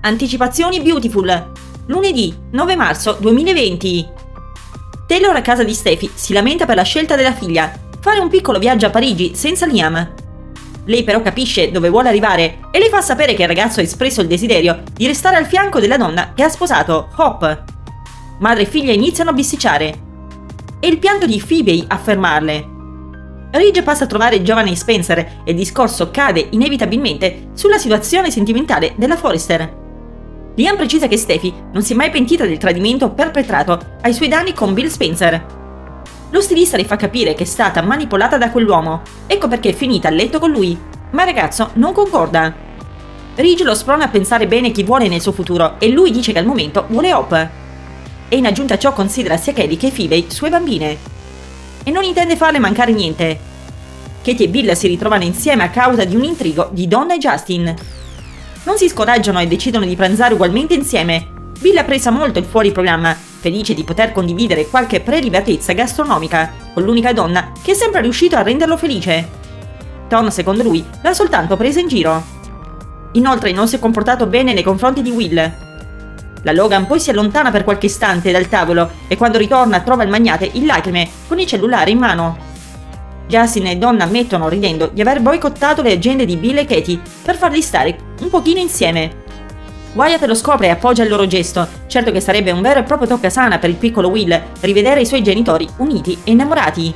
Anticipazioni Beautiful. Lunedì 9 marzo 2020. Taylor a casa di Steffi si lamenta per la scelta della figlia, fare un piccolo viaggio a Parigi senza Liam. Lei però capisce dove vuole arrivare e le fa sapere che il ragazzo ha espresso il desiderio di restare al fianco della donna che ha sposato, Hop. Madre e figlia iniziano a bisticciare. È il pianto di Phoebe a fermarle. Ridge passa a trovare il giovane Spencer e il discorso cade inevitabilmente sulla situazione sentimentale della Forrester. Liam precisa che Steffi non si è mai pentita del tradimento perpetrato ai suoi danni con Bill Spencer. Lo stilista le fa capire che è stata manipolata da quell'uomo, ecco perché è finita a letto con lui, ma il ragazzo non concorda. Ridge lo sprona a pensare bene chi vuole nel suo futuro e lui dice che al momento vuole Hope. E in aggiunta a ciò considera sia Kelly che Phoebe sue bambine e non intende farle mancare niente. Katie e Bill si ritrovano insieme a causa di un intrigo di Donna e Justin. Non si scoraggiano e decidono di pranzare ugualmente insieme. Bill apprezza molto il fuori programma, felice di poter condividere qualche prelibatezza gastronomica con l'unica donna che è sempre riuscito a renderlo felice. Tom, secondo lui, l'ha soltanto presa in giro. Inoltre non si è comportato bene nei confronti di Will, la Logan poi si allontana per qualche istante dal tavolo e quando ritorna trova il magnate in lacrime con il cellulare in mano. Justin e Donna ammettono ridendo di aver boicottato le agende di Bill e Katie per farli stare un pochino insieme. Wyatt lo scopre e appoggia il loro gesto, certo che sarebbe un vero e proprio toccasana per il piccolo Will rivedere i suoi genitori uniti e innamorati.